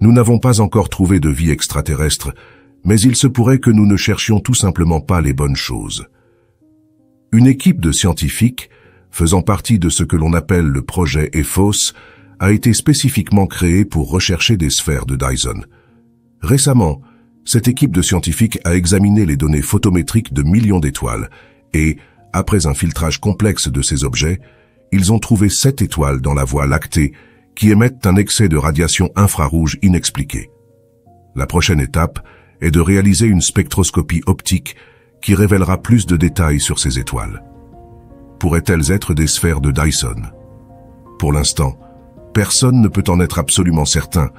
Nous n'avons pas encore trouvé de vie extraterrestre, mais il se pourrait que nous ne cherchions tout simplement pas les bonnes choses. Une équipe de scientifiques, faisant partie de ce que l'on appelle le projet EFOS, a été spécifiquement créée pour rechercher des sphères de Dyson. Récemment, cette équipe de scientifiques a examiné les données photométriques de millions d'étoiles et, après un filtrage complexe de ces objets, ils ont trouvé sept étoiles dans la Voie lactée qui émettent un excès de radiation infrarouge inexpliqué. La prochaine étape est de réaliser une spectroscopie optique qui révélera plus de détails sur ces étoiles. Pourraient-elles être des sphères de Dyson? Pour l'instant, personne ne peut en être absolument certain,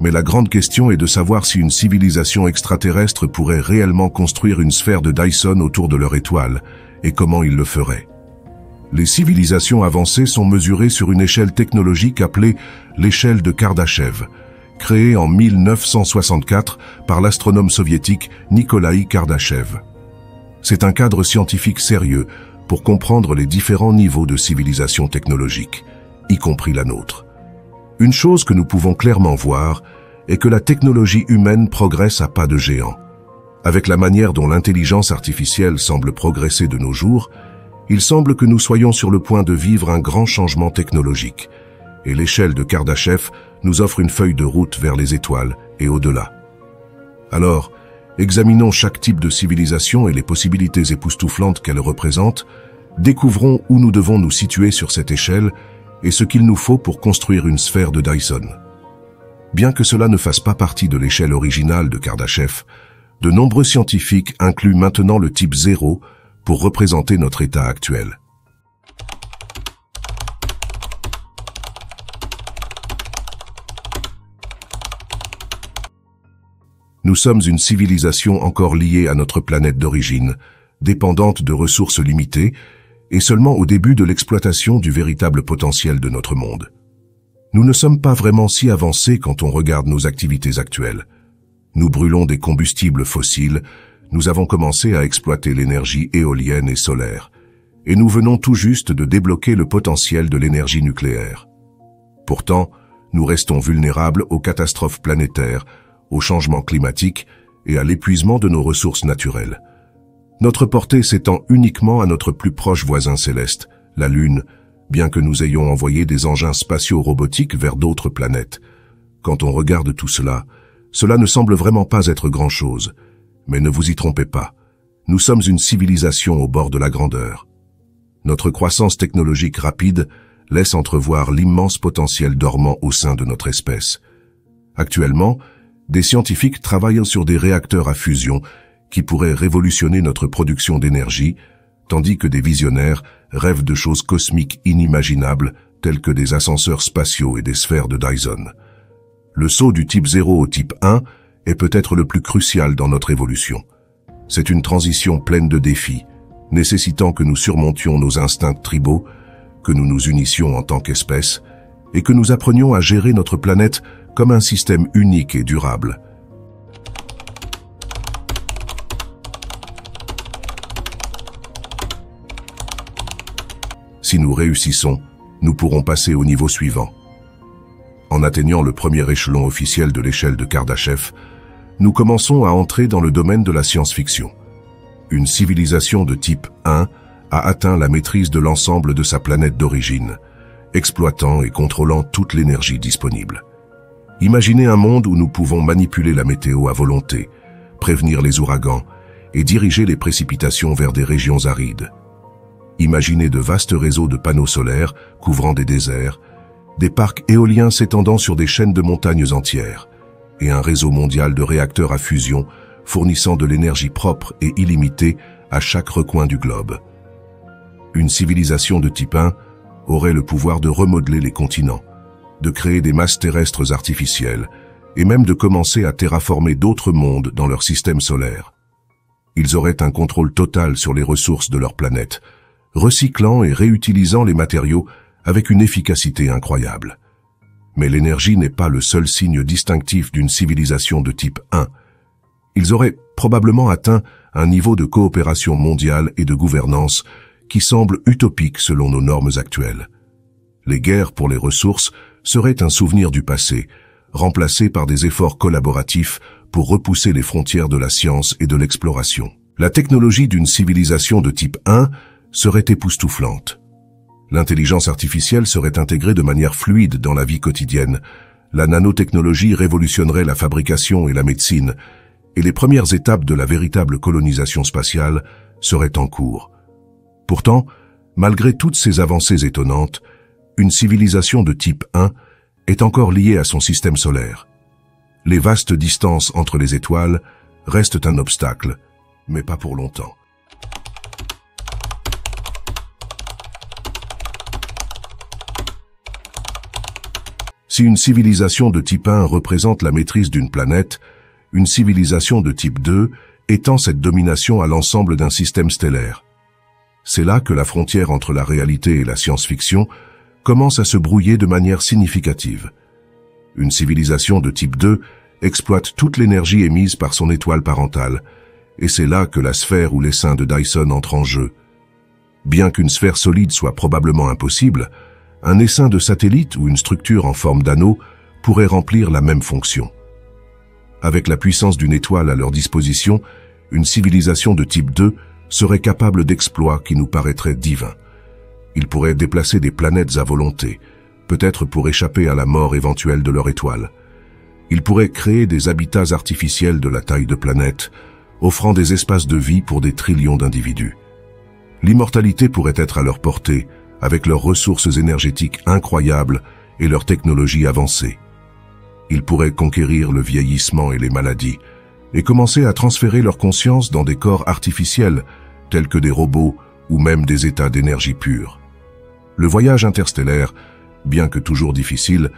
mais la grande question est de savoir si une civilisation extraterrestre pourrait réellement construire une sphère de Dyson autour de leur étoile, et comment il le ferait. Les civilisations avancées sont mesurées sur une échelle technologique appelée l'échelle de Kardashev, créée en 1964 par l'astronome soviétique Nikolai Kardashev. C'est un cadre scientifique sérieux pour comprendre les différents niveaux de civilisation technologique, y compris la nôtre. Une chose que nous pouvons clairement voir est que la technologie humaine progresse à pas de géant. Avec la manière dont l'intelligence artificielle semble progresser de nos jours, il semble que nous soyons sur le point de vivre un grand changement technologique, et l'échelle de Kardashev nous offre une feuille de route vers les étoiles et au-delà. Alors, examinons chaque type de civilisation et les possibilités époustouflantes qu'elle représente, découvrons où nous devons nous situer sur cette échelle et ce qu'il nous faut pour construire une sphère de Dyson. Bien que cela ne fasse pas partie de l'échelle originale de Kardashev, de nombreux scientifiques incluent maintenant le type 0 pour représenter notre état actuel. Nous sommes une civilisation encore liée à notre planète d'origine, dépendante de ressources limitées, et seulement au début de l'exploitation du véritable potentiel de notre monde. Nous ne sommes pas vraiment si avancés quand on regarde nos activités actuelles. Nous brûlons des combustibles fossiles, nous avons commencé à exploiter l'énergie éolienne et solaire, et nous venons tout juste de débloquer le potentiel de l'énergie nucléaire. Pourtant, nous restons vulnérables aux catastrophes planétaires, au changement climatique et à l'épuisement de nos ressources naturelles. Notre portée s'étend uniquement à notre plus proche voisin céleste, la Lune, bien que nous ayons envoyé des engins spatiaux robotiques vers d'autres planètes. Quand on regarde tout cela, cela ne semble vraiment pas être grand-chose, mais ne vous y trompez pas, nous sommes une civilisation au bord de la grandeur. Notre croissance technologique rapide laisse entrevoir l'immense potentiel dormant au sein de notre espèce. Actuellement, des scientifiques travaillent sur des réacteurs à fusion qui pourraient révolutionner notre production d'énergie, tandis que des visionnaires rêvent de choses cosmiques inimaginables telles que des ascenseurs spatiaux et des sphères de Dyson. Le saut du type 0 au type 1 est peut-être le plus crucial dans notre évolution. C'est une transition pleine de défis, nécessitant que nous surmontions nos instincts tribaux, que nous nous unissions en tant qu'espèce, et que nous apprenions à gérer notre planète comme un système unique et durable. Si nous réussissons, nous pourrons passer au niveau suivant. En atteignant le premier échelon officiel de l'échelle de Kardashev, nous commençons à entrer dans le domaine de la science-fiction. Une civilisation de type 1 a atteint la maîtrise de l'ensemble de sa planète d'origine, exploitant et contrôlant toute l'énergie disponible. Imaginez un monde où nous pouvons manipuler la météo à volonté, prévenir les ouragans et diriger les précipitations vers des régions arides. Imaginez de vastes réseaux de panneaux solaires couvrant des déserts, des parcs éoliens s'étendant sur des chaînes de montagnes entières, et un réseau mondial de réacteurs à fusion fournissant de l'énergie propre et illimitée à chaque recoin du globe. Une civilisation de type 1 aurait le pouvoir de remodeler les continents, de créer des masses terrestres artificielles et même de commencer à terraformer d'autres mondes dans leur système solaire. Ils auraient un contrôle total sur les ressources de leur planète, recyclant et réutilisant les matériaux avec une efficacité incroyable. Mais l'énergie n'est pas le seul signe distinctif d'une civilisation de type 1. Ils auraient probablement atteint un niveau de coopération mondiale et de gouvernance qui semble utopique selon nos normes actuelles. Les guerres pour les ressources seraient un souvenir du passé, remplacés par des efforts collaboratifs pour repousser les frontières de la science et de l'exploration. La technologie d'une civilisation de type 1 serait époustouflante. L'intelligence artificielle serait intégrée de manière fluide dans la vie quotidienne. La nanotechnologie révolutionnerait la fabrication et la médecine, et les premières étapes de la véritable colonisation spatiale seraient en cours. Pourtant, malgré toutes ces avancées étonnantes, une civilisation de type 1 est encore liée à son système solaire. Les vastes distances entre les étoiles restent un obstacle, mais pas pour longtemps. Si une civilisation de type 1 représente la maîtrise d'une planète, une civilisation de type 2 étend cette domination à l'ensemble d'un système stellaire. C'est là que la frontière entre la réalité et la science-fiction commence à se brouiller de manière significative. Une civilisation de type 2 exploite toute l'énergie émise par son étoile parentale, et c'est là que la sphère ou l'essaim de Dyson entre en jeu. Bien qu'une sphère solide soit probablement impossible, un essaim de satellite ou une structure en forme d'anneau pourrait remplir la même fonction. Avec la puissance d'une étoile à leur disposition, une civilisation de type 2 serait capable d'exploits qui nous paraîtraient divins. Ils pourraient déplacer des planètes à volonté, peut-être pour échapper à la mort éventuelle de leur étoile. Ils pourraient créer des habitats artificiels de la taille de planètes, offrant des espaces de vie pour des trillions d'individus. L'immortalité pourrait être à leur portée, avec leurs ressources énergétiques incroyables et leurs technologies avancées. Ils pourraient conquérir le vieillissement et les maladies, et commencer à transférer leur conscience dans des corps artificiels, tels que des robots ou même des états d'énergie pure. Le voyage interstellaire, bien que toujours difficile,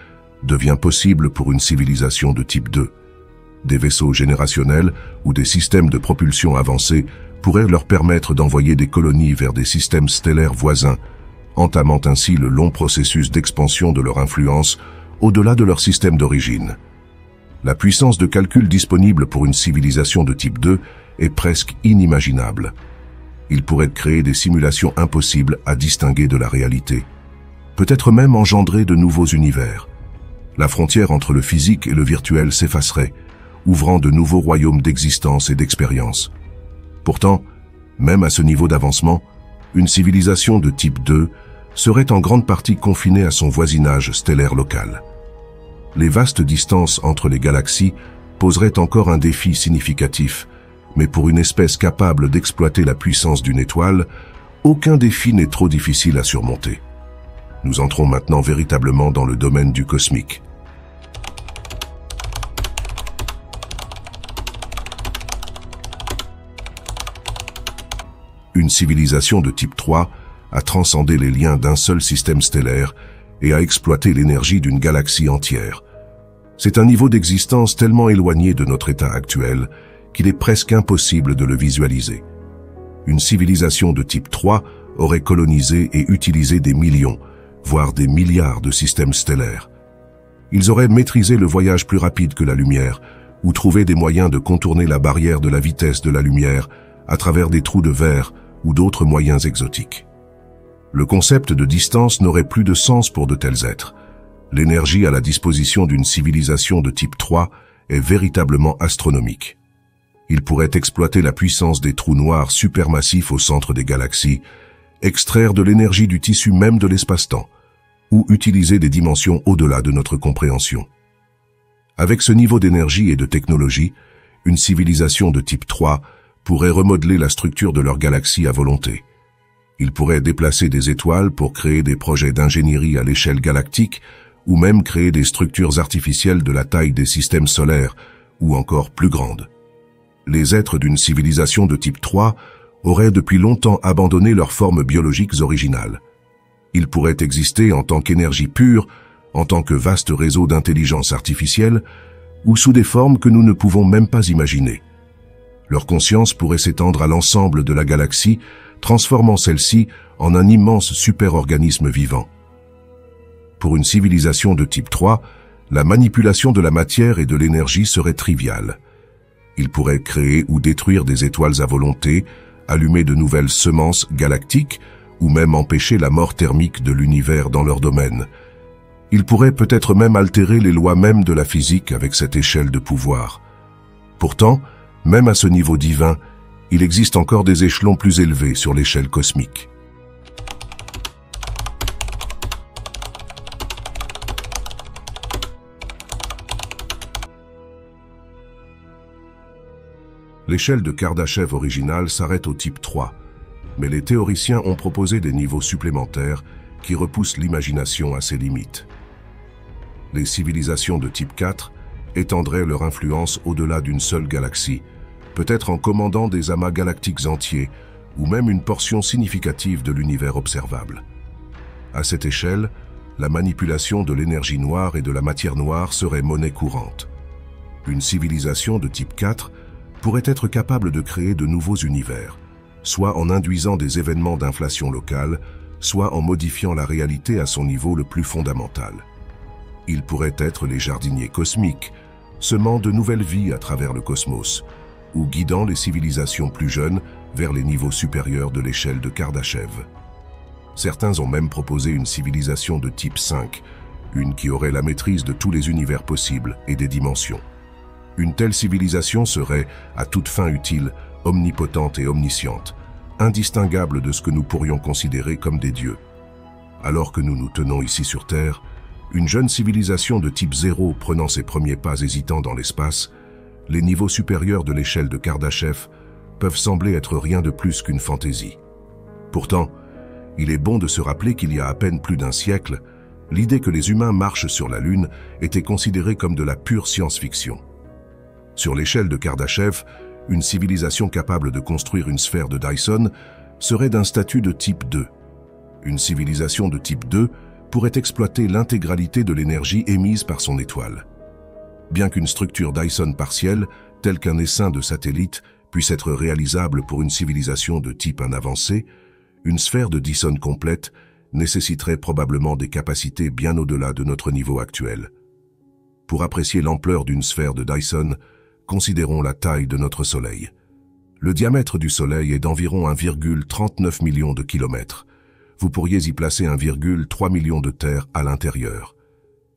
devient possible pour une civilisation de type 2. Des vaisseaux générationnels ou des systèmes de propulsion avancés pourraient leur permettre d'envoyer des colonies vers des systèmes stellaires voisins entamant ainsi le long processus d'expansion de leur influence au-delà de leur système d'origine. La puissance de calcul disponible pour une civilisation de type 2 est presque inimaginable. Il pourrait créer des simulations impossibles à distinguer de la réalité, peut-être même engendrer de nouveaux univers. La frontière entre le physique et le virtuel s'effacerait, ouvrant de nouveaux royaumes d'existence et d'expérience. Pourtant, même à ce niveau d'avancement, une civilisation de type 2 serait en grande partie confinée à son voisinage stellaire local. Les vastes distances entre les galaxies poseraient encore un défi significatif, mais pour une espèce capable d'exploiter la puissance d'une étoile, aucun défi n'est trop difficile à surmonter. Nous entrons maintenant véritablement dans le domaine du cosmique. Une civilisation de type 3 a transcendé les liens d'un seul système stellaire et a exploité l'énergie d'une galaxie entière. C'est un niveau d'existence tellement éloigné de notre état actuel qu'il est presque impossible de le visualiser. Une civilisation de type 3 aurait colonisé et utilisé des millions, voire des milliards de systèmes stellaires. Ils auraient maîtrisé le voyage plus rapide que la lumière, ou trouvé des moyens de contourner la barrière de la vitesse de la lumière à travers des trous de verre ou d'autres moyens exotiques. Le concept de distance n'aurait plus de sens pour de tels êtres. L'énergie à la disposition d'une civilisation de type 3 est véritablement astronomique. Il pourrait exploiter la puissance des trous noirs supermassifs au centre des galaxies, extraire de l'énergie du tissu même de l'espace-temps, ou utiliser des dimensions au-delà de notre compréhension. Avec ce niveau d'énergie et de technologie, une civilisation de type 3 pourraient remodeler la structure de leur galaxie à volonté. Ils pourraient déplacer des étoiles pour créer des projets d'ingénierie à l'échelle galactique ou même créer des structures artificielles de la taille des systèmes solaires ou encore plus grandes. Les êtres d'une civilisation de type 3 auraient depuis longtemps abandonné leurs formes biologiques originales. Ils pourraient exister en tant qu'énergie pure, en tant que vaste réseau d'intelligence artificielle, ou sous des formes que nous ne pouvons même pas imaginer. Leur conscience pourrait s'étendre à l'ensemble de la galaxie, transformant celle-ci en un immense superorganisme vivant. Pour une civilisation de type 3, la manipulation de la matière et de l'énergie serait triviale. Ils pourraient créer ou détruire des étoiles à volonté, allumer de nouvelles semences galactiques ou même empêcher la mort thermique de l'univers dans leur domaine. Il pourrait peut-être même altérer les lois mêmes de la physique avec cette échelle de pouvoir. Pourtant, même à ce niveau divin, il existe encore des échelons plus élevés sur l'échelle cosmique. L'échelle de Kardashev originale s'arrête au type 3, mais les théoriciens ont proposé des niveaux supplémentaires qui repoussent l'imagination à ses limites. Les civilisations de type 4 étendraient leur influence au-delà d'une seule galaxie, peut-être en commandant des amas galactiques entiers ou même une portion significative de l'univers observable. À cette échelle, la manipulation de l'énergie noire et de la matière noire serait monnaie courante. Une civilisation de type 4 pourrait être capable de créer de nouveaux univers, soit en induisant des événements d'inflation locale, soit en modifiant la réalité à son niveau le plus fondamental. Ils pourraient être les jardiniers cosmiques, semant de nouvelles vies à travers le cosmos, ou guidant les civilisations plus jeunes vers les niveaux supérieurs de l'échelle de Kardashev. Certains ont même proposé une civilisation de type 5, une qui aurait la maîtrise de tous les univers possibles et des dimensions. Une telle civilisation serait, à toute fin utile, omnipotente et omnisciente, indistinguable de ce que nous pourrions considérer comme des dieux. Alors que nous nous tenons ici sur Terre, une jeune civilisation de type zéro prenant ses premiers pas hésitants dans l'espace, les niveaux supérieurs de l'échelle de Kardashev peuvent sembler être rien de plus qu'une fantaisie. Pourtant, il est bon de se rappeler qu'il y a à peine plus d'un siècle, l'idée que les humains marchent sur la Lune était considérée comme de la pure science-fiction. Sur l'échelle de Kardashev, une civilisation capable de construire une sphère de Dyson serait d'un statut de type 2. Une civilisation de type 2 pourrait exploiter l'intégralité de l'énergie émise par son étoile. Bien qu'une structure Dyson partielle, telle qu'un essaim de satellite, puisse être réalisable pour une civilisation de type un avancé, une sphère de Dyson complète nécessiterait probablement des capacités bien au-delà de notre niveau actuel. Pour apprécier l'ampleur d'une sphère de Dyson, considérons la taille de notre Soleil. Le diamètre du Soleil est d'environ 1,39 million de kilomètres. Vous pourriez y placer 1,3 million de terres à l'intérieur.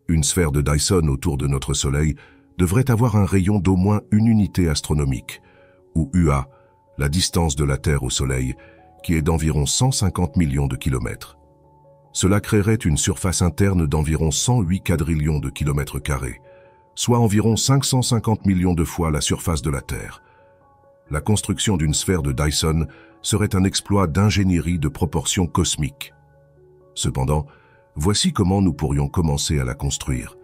Une sphère de Dyson autour de notre Soleil devrait avoir un rayon d'au moins une unité astronomique, ou UA, la distance de la Terre au Soleil, qui est d'environ 150 millions de kilomètres. Cela créerait une surface interne d'environ 108 quadrillions de kilomètres carrés, soit environ 550 millions de fois la surface de la Terre. La construction d'une sphère de Dyson serait un exploit d'ingénierie de proportions cosmiques. Cependant, voici comment nous pourrions commencer à la construire.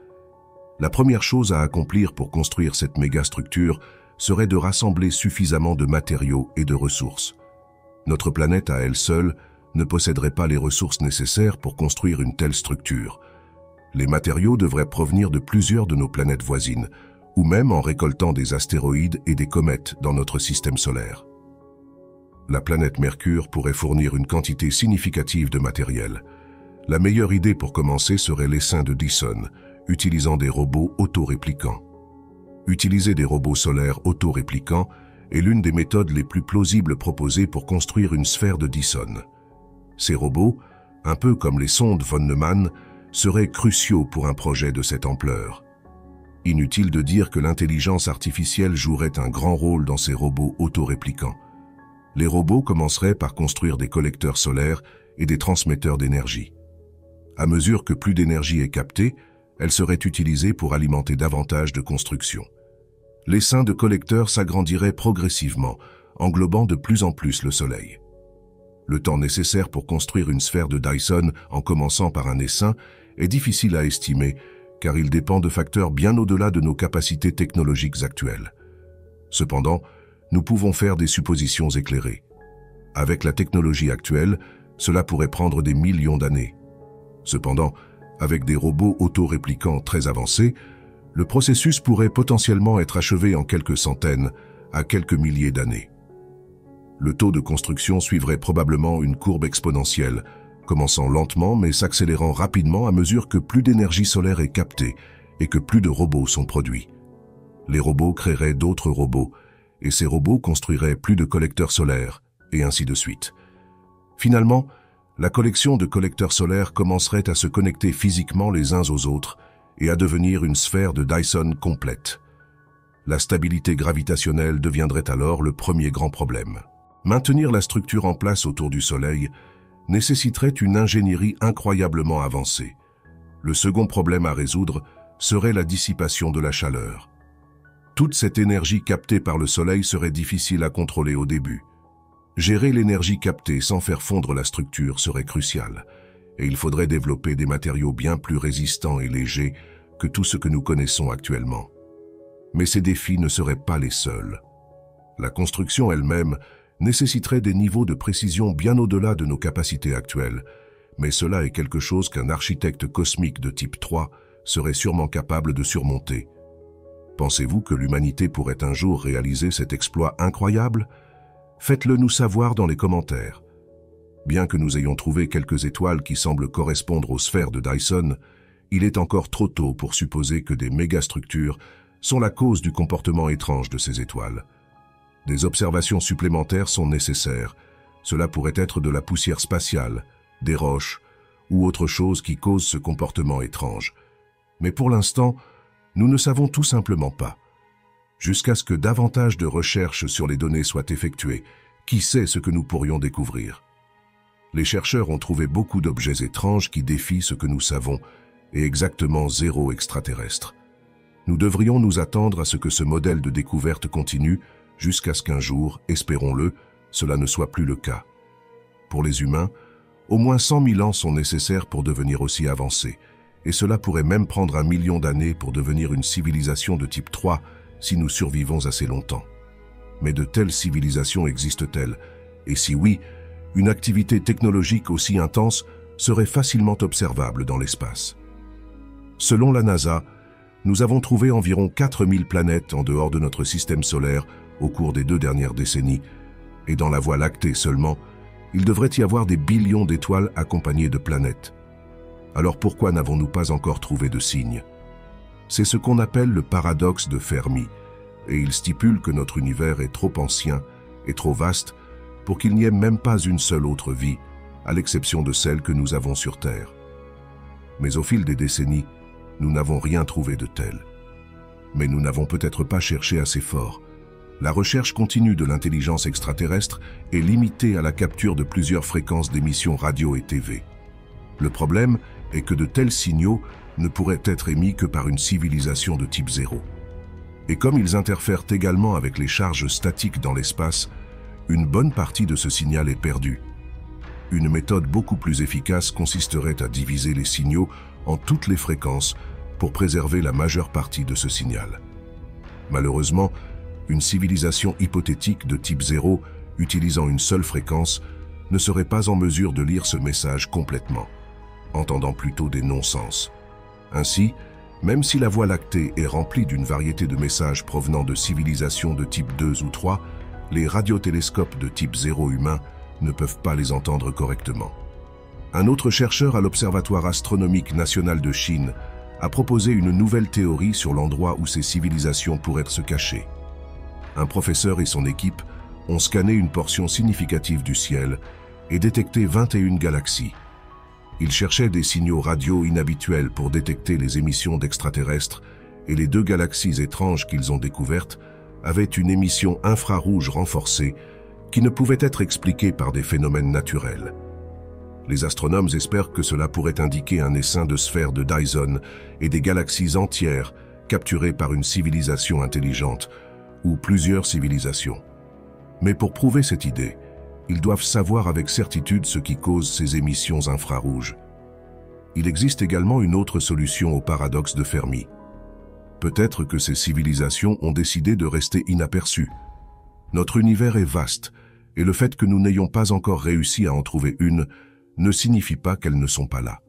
La première chose à accomplir pour construire cette mégastructure serait de rassembler suffisamment de matériaux et de ressources. Notre planète à elle seule ne posséderait pas les ressources nécessaires pour construire une telle structure, les matériaux devraient provenir de plusieurs de nos planètes voisines, ou même en récoltant des astéroïdes et des comètes dans notre système solaire. La planète Mercure pourrait fournir une quantité significative de matériel. La meilleure idée pour commencer serait l'essaim de Dyson, utilisant des robots autoréplicants. Utiliser des robots solaires autoréplicants est l'une des méthodes les plus plausibles proposées pour construire une sphère de Dyson. Ces robots, un peu comme les sondes von Neumann, seraient cruciaux pour un projet de cette ampleur. Inutile de dire que l'intelligence artificielle jouerait un grand rôle dans ces robots autoréplicants. Les robots commenceraient par construire des collecteurs solaires et des transmetteurs d'énergie. À mesure que plus d'énergie est captée, elle serait utilisée pour alimenter davantage de constructions. L'essaim de collecteurs s'agrandirait progressivement, englobant de plus en plus le Soleil. Le temps nécessaire pour construire une sphère de Dyson en commençant par un essaim est difficile à estimer car il dépend de facteurs bien au-delà de nos capacités technologiques actuelles. Cependant, nous pouvons faire des suppositions éclairées. Avec la technologie actuelle, cela pourrait prendre des millions d'années. Cependant, avec des robots autoréplicants très avancés, le processus pourrait potentiellement être achevé en quelques centaines à quelques milliers d'années. Le taux de construction suivrait probablement une courbe exponentielle, commençant lentement mais s'accélérant rapidement à mesure que plus d'énergie solaire est captée et que plus de robots sont produits. Les robots créeraient d'autres robots, et ces robots construiraient plus de collecteurs solaires, et ainsi de suite. Finalement, la collection de collecteurs solaires commencerait à se connecter physiquement les uns aux autres et à devenir une sphère de Dyson complète. La stabilité gravitationnelle deviendrait alors le premier grand problème. Maintenir la structure en place autour du Soleil nécessiterait une ingénierie incroyablement avancée. Le second problème à résoudre serait la dissipation de la chaleur. Toute cette énergie captée par le Soleil serait difficile à contrôler au début. Gérer l'énergie captée sans faire fondre la structure serait crucial, et il faudrait développer des matériaux bien plus résistants et légers que tout ce que nous connaissons actuellement. Mais ces défis ne seraient pas les seuls. La construction elle-même nécessiterait des niveaux de précision bien au-delà de nos capacités actuelles, mais cela est quelque chose qu'un architecte cosmique de type 3 serait sûrement capable de surmonter. Pensez-vous que l'humanité pourrait un jour réaliser cet exploit incroyable? Faites-le nous savoir dans les commentaires. Bien que nous ayons trouvé quelques étoiles qui semblent correspondre aux sphères de Dyson, il est encore trop tôt pour supposer que des mégastructures sont la cause du comportement étrange de ces étoiles. Des observations supplémentaires sont nécessaires. Cela pourrait être de la poussière spatiale, des roches ou autre chose qui cause ce comportement étrange. Mais pour l'instant, nous ne savons tout simplement pas. Jusqu'à ce que davantage de recherches sur les données soient effectuées, qui sait ce que nous pourrions découvrir? Les chercheurs ont trouvé beaucoup d'objets étranges qui défient ce que nous savons, et exactement zéro extraterrestre. Nous devrions nous attendre à ce que ce modèle de découverte continue jusqu'à ce qu'un jour, espérons-le, cela ne soit plus le cas. Pour les humains, au moins 100 000 ans sont nécessaires pour devenir aussi avancés, et cela pourrait même prendre un million d'années pour devenir une civilisation de type 3 si nous survivons assez longtemps. Mais de telles civilisations existent-elles? Et si oui, une activité technologique aussi intense serait facilement observable dans l'espace. Selon la NASA, nous avons trouvé environ 4000 planètes en dehors de notre système solaire au cours des deux dernières décennies, et dans la Voie lactée seulement, il devrait y avoir des billions d'étoiles accompagnées de planètes. Alors pourquoi n'avons-nous pas encore trouvé de signes c'est ce qu'on appelle le paradoxe de Fermi, et il stipule que notre univers est trop ancien et trop vaste pour qu'il n'y ait même pas une seule autre vie, à l'exception de celle que nous avons sur Terre. Mais au fil des décennies, nous n'avons rien trouvé de tel. Mais nous n'avons peut-être pas cherché assez fort. La recherche continue de l'intelligence extraterrestre est limitée à la capture de plusieurs fréquences d'émissions radio et TV. Le problème est que de tels signaux ne pourraient être émis que par une civilisation de type zéro. Et comme ils interfèrent également avec les charges statiques dans l'espace, une bonne partie de ce signal est perdue. Une méthode beaucoup plus efficace consisterait à diviser les signaux en toutes les fréquences pour préserver la majeure partie de ce signal. Malheureusement, une civilisation hypothétique de type zéro utilisant une seule fréquence ne serait pas en mesure de lire ce message complètement, entendant plutôt des non-sens. Ainsi, même si la Voie lactée est remplie d'une variété de messages provenant de civilisations de type 2 ou 3, les radiotélescopes de type 0 humain ne peuvent pas les entendre correctement. Un autre chercheur à l'Observatoire astronomique national de Chine a proposé une nouvelle théorie sur l'endroit où ces civilisations pourraient se cacher. Un professeur et son équipe ont scanné une portion significative du ciel et détecté 21 galaxies, ils cherchaient des signaux radio inhabituels pour détecter les émissions d'extraterrestres et les deux galaxies étranges qu'ils ont découvertes avaient une émission infrarouge renforcée qui ne pouvait être expliquée par des phénomènes naturels. Les astronomes espèrent que cela pourrait indiquer un essaim de sphères de Dyson et des galaxies entières capturées par une civilisation intelligente ou plusieurs civilisations. Mais pour prouver cette idée, ils doivent savoir avec certitude ce qui cause ces émissions infrarouges. Il existe également une autre solution au paradoxe de Fermi. Peut-être que ces civilisations ont décidé de rester inaperçues. Notre univers est vaste, et le fait que nous n'ayons pas encore réussi à en trouver une ne signifie pas qu'elles ne sont pas là.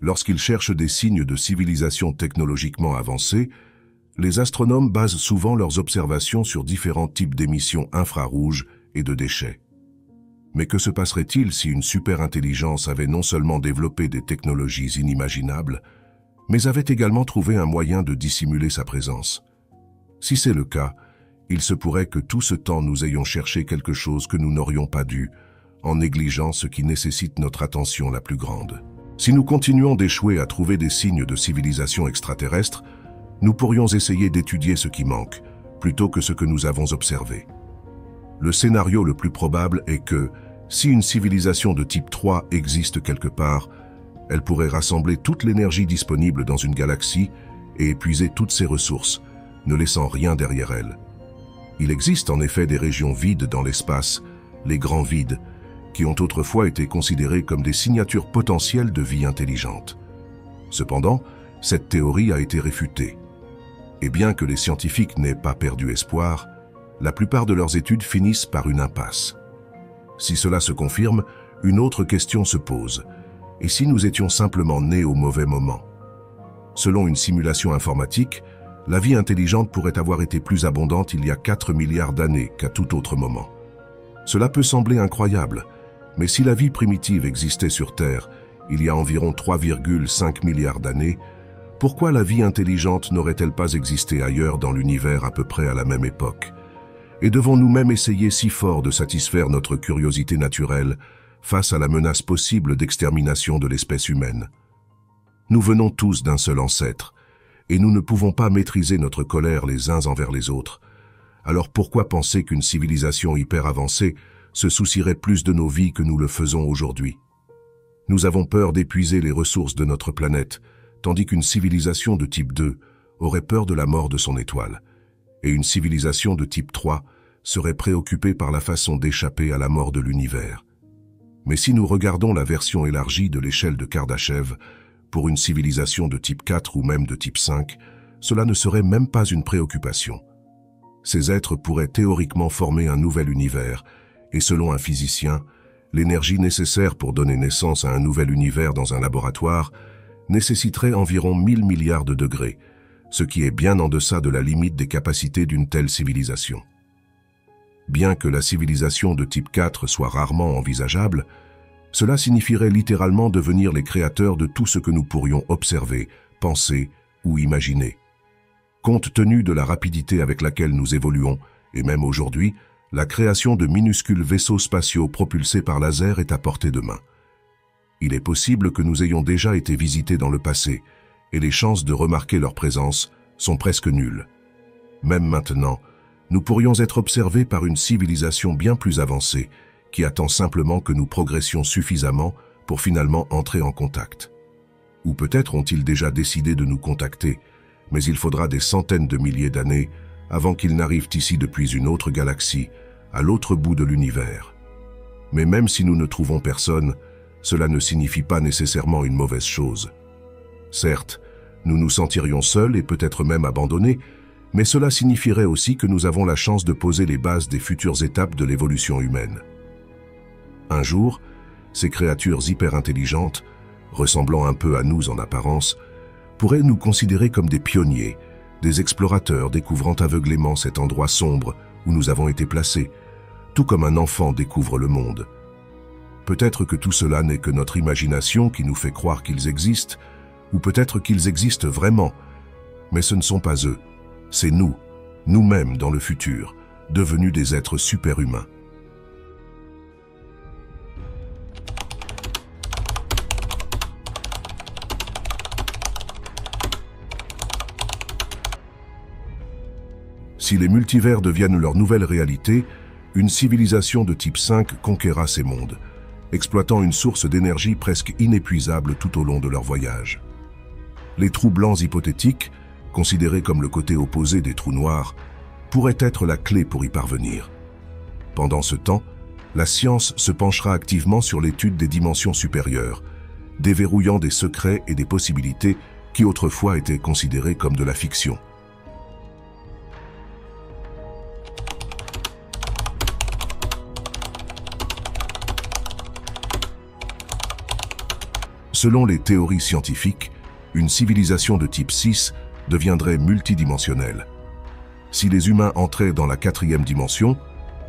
Lorsqu'ils cherchent des signes de civilisation technologiquement avancée, les astronomes basent souvent leurs observations sur différents types d'émissions infrarouges et de déchets. Mais que se passerait-il si une super-intelligence avait non seulement développé des technologies inimaginables, mais avait également trouvé un moyen de dissimuler sa présence? Si c'est le cas, il se pourrait que tout ce temps nous ayons cherché quelque chose que nous n'aurions pas dû, en négligeant ce qui nécessite notre attention la plus grande. Si nous continuons d'échouer à trouver des signes de civilisation extraterrestre, nous pourrions essayer d'étudier ce qui manque, plutôt que ce que nous avons observé. Le scénario le plus probable est que, si une civilisation de type 3 existe quelque part, elle pourrait rassembler toute l'énergie disponible dans une galaxie et épuiser toutes ses ressources, ne laissant rien derrière elle. Il existe en effet des régions vides dans l'espace, les grands vides, qui ont autrefois été considérés comme des signatures potentielles de vie intelligente. Cependant, cette théorie a été réfutée. Et bien que les scientifiques n'aient pas perdu espoir, la plupart de leurs études finissent par une impasse. Si cela se confirme, une autre question se pose. Et si nous étions simplement nés au mauvais moment? Selon une simulation informatique, la vie intelligente pourrait avoir été plus abondante il y a 4 milliards d'années qu'à tout autre moment. Cela peut sembler incroyable, mais si la vie primitive existait sur Terre il y a environ 3,5 milliards d'années, pourquoi la vie intelligente n'aurait-elle pas existé ailleurs dans l'univers à peu près à la même époque? Et devons-nous même essayer si fort de satisfaire notre curiosité naturelle face à la menace possible d'extermination de l'espèce humaine Nous venons tous d'un seul ancêtre, et nous ne pouvons pas maîtriser notre colère les uns envers les autres. Alors pourquoi penser qu'une civilisation hyper avancée se soucierait plus de nos vies que nous le faisons aujourd'hui? Nous avons peur d'épuiser les ressources de notre planète, tandis qu'une civilisation de type 2 aurait peur de la mort de son étoile, et une civilisation de type 3 serait préoccupée par la façon d'échapper à la mort de l'univers. Mais si nous regardons la version élargie de l'échelle de Kardashev, pour une civilisation de type 4 ou même de type 5, cela ne serait même pas une préoccupation. Ces êtres pourraient théoriquement former un nouvel univers, et selon un physicien, l'énergie nécessaire pour donner naissance à un nouvel univers dans un laboratoire nécessiterait environ 1000 milliards de degrés, ce qui est bien en deçà de la limite des capacités d'une telle civilisation. Bien que la civilisation de type 4 soit rarement envisageable, cela signifierait littéralement devenir les créateurs de tout ce que nous pourrions observer, penser ou imaginer. Compte tenu de la rapidité avec laquelle nous évoluons, et même aujourd'hui, la création de minuscules vaisseaux spatiaux propulsés par laser est à portée de main. Il est possible que nous ayons déjà été visités dans le passé, et les chances de remarquer leur présence sont presque nulles. Même maintenant, nous pourrions être observés par une civilisation bien plus avancée, qui attend simplement que nous progressions suffisamment pour finalement entrer en contact. Ou peut-être ont-ils déjà décidé de nous contacter, mais il faudra des centaines de milliers d'années avant qu'ils n'arrivent ici depuis une autre galaxie, à l'autre bout de l'univers. Mais même si nous ne trouvons personne, cela ne signifie pas nécessairement une mauvaise chose. Certes, nous nous sentirions seuls et peut-être même abandonnés, mais cela signifierait aussi que nous avons la chance de poser les bases des futures étapes de l'évolution humaine. Un jour, ces créatures hyper intelligentes, ressemblant un peu à nous en apparence, pourraient nous considérer comme des pionniers, des explorateurs découvrant aveuglément cet endroit sombre où nous avons été placés, tout comme un enfant découvre le monde. Peut-être que tout cela n'est que notre imagination qui nous fait croire qu'ils existent, ou peut-être qu'ils existent vraiment, mais ce ne sont pas eux, c'est nous, nous-mêmes dans le futur, devenus des êtres superhumains. Si les multivers deviennent leur nouvelle réalité, une civilisation de type 5 conquérera ces mondes, exploitant une source d'énergie presque inépuisable tout au long de leur voyage. Les trous blancs hypothétiques, considérés comme le côté opposé des trous noirs, pourraient être la clé pour y parvenir. Pendant ce temps, la science se penchera activement sur l'étude des dimensions supérieures, déverrouillant des secrets et des possibilités qui autrefois étaient considérées comme de la fiction. Selon les théories scientifiques, une civilisation de type 6 deviendrait multidimensionnelle. Si les humains entraient dans la quatrième dimension,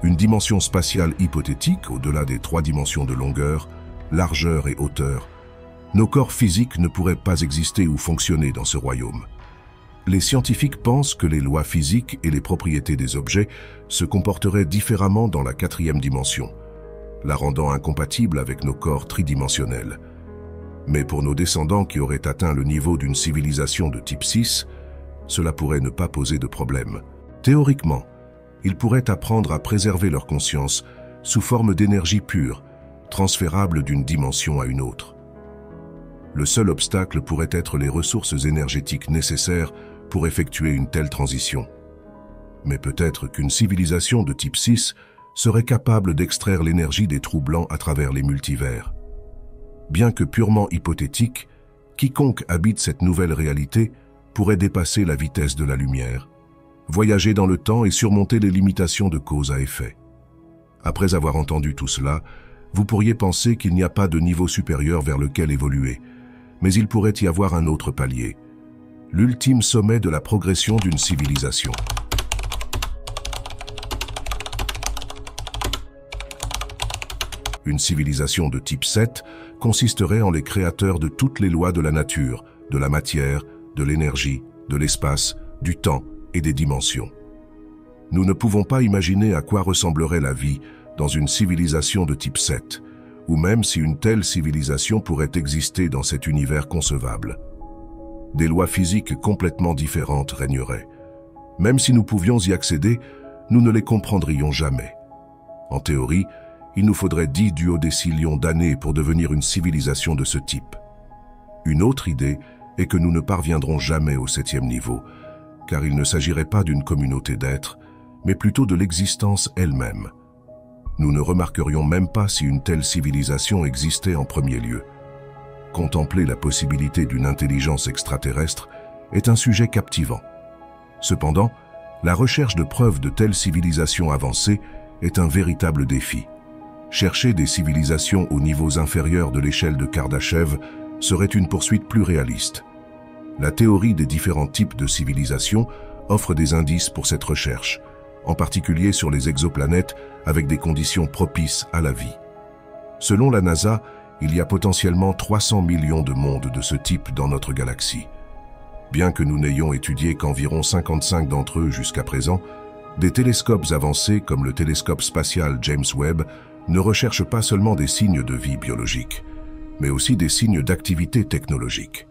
une dimension spatiale hypothétique au-delà des trois dimensions de longueur, largeur et hauteur, nos corps physiques ne pourraient pas exister ou fonctionner dans ce royaume. Les scientifiques pensent que les lois physiques et les propriétés des objets se comporteraient différemment dans la quatrième dimension, la rendant incompatible avec nos corps tridimensionnels. Mais pour nos descendants qui auraient atteint le niveau d'une civilisation de type 6, cela pourrait ne pas poser de problème. Théoriquement, ils pourraient apprendre à préserver leur conscience sous forme d'énergie pure, transférable d'une dimension à une autre. Le seul obstacle pourrait être les ressources énergétiques nécessaires pour effectuer une telle transition. Mais peut-être qu'une civilisation de type 6 serait capable d'extraire l'énergie des trous blancs à travers les multivers. Bien que purement hypothétique, quiconque habite cette nouvelle réalité pourrait dépasser la vitesse de la lumière, voyager dans le temps et surmonter les limitations de cause à effet. Après avoir entendu tout cela, vous pourriez penser qu'il n'y a pas de niveau supérieur vers lequel évoluer, mais il pourrait y avoir un autre palier, l'ultime sommet de la progression d'une civilisation. Une civilisation de type 7 consisterait en les créateurs de toutes les lois de la nature, de la matière, de l'énergie, de l'espace, du temps et des dimensions. Nous ne pouvons pas imaginer à quoi ressemblerait la vie dans une civilisation de type 7, ou même si une telle civilisation pourrait exister dans cet univers concevable. Des lois physiques complètement différentes régneraient. Même si nous pouvions y accéder, nous ne les comprendrions jamais. En théorie, il nous faudrait dix duodécilions d'années pour devenir une civilisation de ce type. Une autre idée est que nous ne parviendrons jamais au septième niveau, car il ne s'agirait pas d'une communauté d'êtres, mais plutôt de l'existence elle-même. Nous ne remarquerions même pas si une telle civilisation existait en premier lieu. Contempler la possibilité d'une intelligence extraterrestre est un sujet captivant. Cependant, la recherche de preuves de telles civilisations avancées est un véritable défi. Chercher des civilisations aux niveaux inférieurs de l'échelle de Kardashev serait une poursuite plus réaliste. La théorie des différents types de civilisations offre des indices pour cette recherche, en particulier sur les exoplanètes avec des conditions propices à la vie. Selon la NASA, il y a potentiellement 300 millions de mondes de ce type dans notre galaxie. Bien que nous n'ayons étudié qu'environ 55 d'entre eux jusqu'à présent, des télescopes avancés comme le télescope spatial James Webb ne recherchent pas seulement des signes de vie biologique, mais aussi des signes d'activité technologique.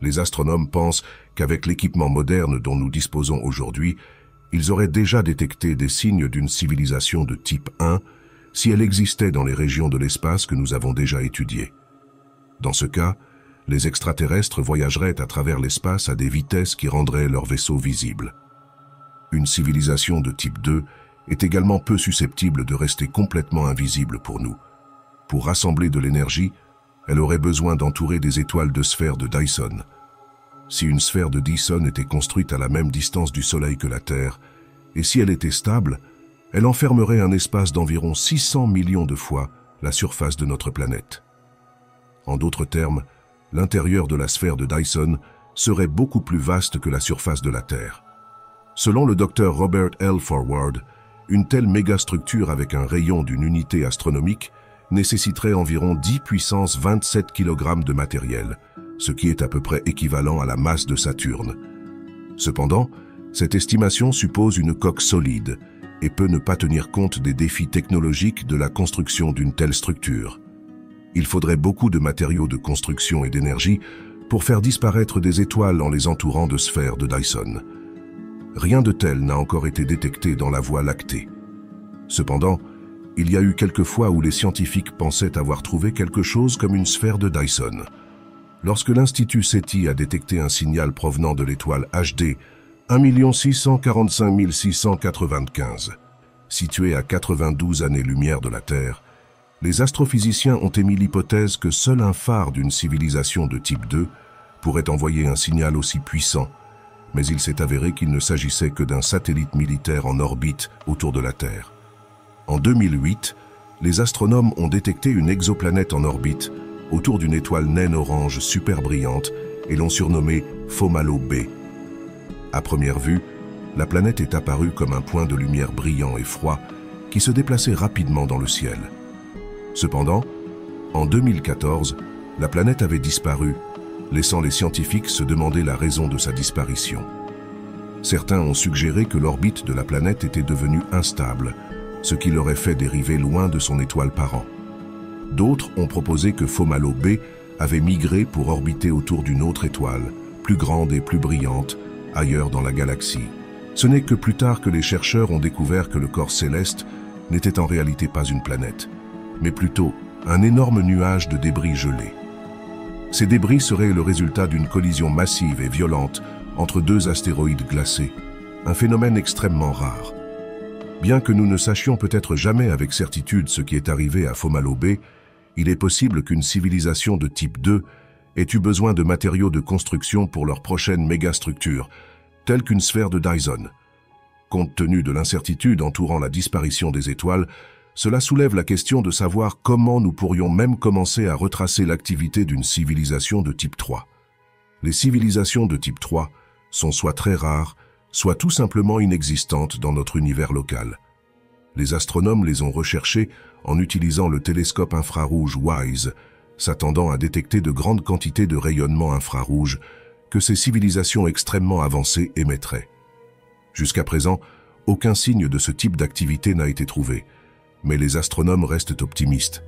Les astronomes pensent qu'avec l'équipement moderne dont nous disposons aujourd'hui, ils auraient déjà détecté des signes d'une civilisation de type 1 si elle existait dans les régions de l'espace que nous avons déjà étudiées. Dans ce cas, les extraterrestres voyageraient à travers l'espace à des vitesses qui rendraient leurs vaisseaux visibles. Une civilisation de type 2 est également peu susceptible de rester complètement invisible pour nous. Pour rassembler de l'énergie, elle aurait besoin d'entourer des étoiles de sphères de Dyson, si une sphère de Dyson était construite à la même distance du Soleil que la Terre, et si elle était stable, elle enfermerait un espace d'environ 600 millions de fois la surface de notre planète. En d'autres termes, l'intérieur de la sphère de Dyson serait beaucoup plus vaste que la surface de la Terre. Selon le docteur Robert L. Forward, une telle mégastructure avec un rayon d'une unité astronomique nécessiterait environ 10 puissance 27 kg de matériel, ce qui est à peu près équivalent à la masse de Saturne. Cependant, cette estimation suppose une coque solide et peut ne pas tenir compte des défis technologiques de la construction d'une telle structure. Il faudrait beaucoup de matériaux de construction et d'énergie pour faire disparaître des étoiles en les entourant de sphères de Dyson. Rien de tel n'a encore été détecté dans la Voie lactée. Cependant, il y a eu quelques fois où les scientifiques pensaient avoir trouvé quelque chose comme une sphère de Dyson. Lorsque l'Institut SETI a détecté un signal provenant de l'étoile HD 1 645 695, située à 92 années-lumière de la Terre, les astrophysiciens ont émis l'hypothèse que seul un phare d'une civilisation de type 2 pourrait envoyer un signal aussi puissant, mais il s'est avéré qu'il ne s'agissait que d'un satellite militaire en orbite autour de la Terre. En 2008, les astronomes ont détecté une exoplanète en orbite autour d'une étoile naine orange super brillante et l'ont surnommée Fomalo B. À première vue, la planète est apparue comme un point de lumière brillant et froid qui se déplaçait rapidement dans le ciel. Cependant, en 2014, la planète avait disparu, laissant les scientifiques se demander la raison de sa disparition. Certains ont suggéré que l'orbite de la planète était devenue instable, ce qui l'aurait fait dériver loin de son étoile parent. D'autres ont proposé que Fomalo B avait migré pour orbiter autour d'une autre étoile, plus grande et plus brillante, ailleurs dans la galaxie. Ce n'est que plus tard que les chercheurs ont découvert que le corps céleste n'était en réalité pas une planète, mais plutôt un énorme nuage de débris gelés. Ces débris seraient le résultat d'une collision massive et violente entre deux astéroïdes glacés, un phénomène extrêmement rare. Bien que nous ne sachions peut-être jamais avec certitude ce qui est arrivé à Fomalo B, il est possible qu'une civilisation de type 2 ait eu besoin de matériaux de construction pour leur prochaine mégastructure, telle qu'une sphère de Dyson. Compte tenu de l'incertitude entourant la disparition des étoiles, cela soulève la question de savoir comment nous pourrions même commencer à retracer l'activité d'une civilisation de type 3. Les civilisations de type 3 sont soit très rares, soit tout simplement inexistantes dans notre univers local. Les astronomes les ont recherchées en utilisant le télescope infrarouge WISE, s'attendant à détecter de grandes quantités de rayonnement infrarouge que ces civilisations extrêmement avancées émettraient. Jusqu'à présent, aucun signe de ce type d'activité n'a été trouvé, mais les astronomes restent optimistes.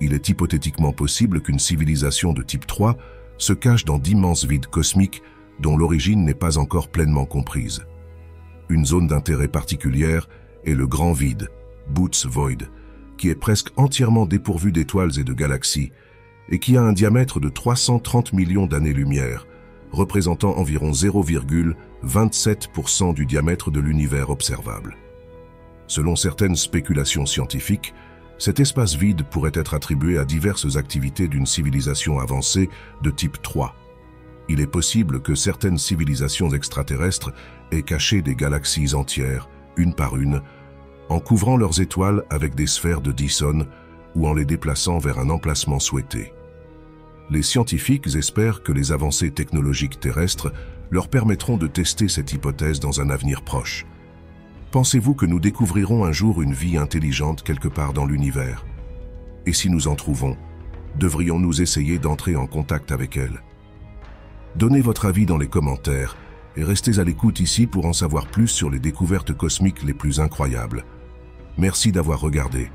Il est hypothétiquement possible qu'une civilisation de type 3 se cache dans d'immenses vides cosmiques dont l'origine n'est pas encore pleinement comprise. Une zone d'intérêt particulière est le grand vide, Boots Void, qui est presque entièrement dépourvu d'étoiles et de galaxies, et qui a un diamètre de 330 millions d'années-lumière, représentant environ 0,27% du diamètre de l'univers observable. Selon certaines spéculations scientifiques, cet espace vide pourrait être attribué à diverses activités d'une civilisation avancée de type 3. Il est possible que certaines civilisations extraterrestres aient caché des galaxies entières, une par une, en couvrant leurs étoiles avec des sphères de Dyson ou en les déplaçant vers un emplacement souhaité. Les scientifiques espèrent que les avancées technologiques terrestres leur permettront de tester cette hypothèse dans un avenir proche. Pensez-vous que nous découvrirons un jour une vie intelligente quelque part dans l'univers? Et si nous en trouvons, devrions-nous essayer d'entrer en contact avec elle? Donnez votre avis dans les commentaires et restez à l'écoute ici pour en savoir plus sur les découvertes cosmiques les plus incroyables. Merci d'avoir regardé.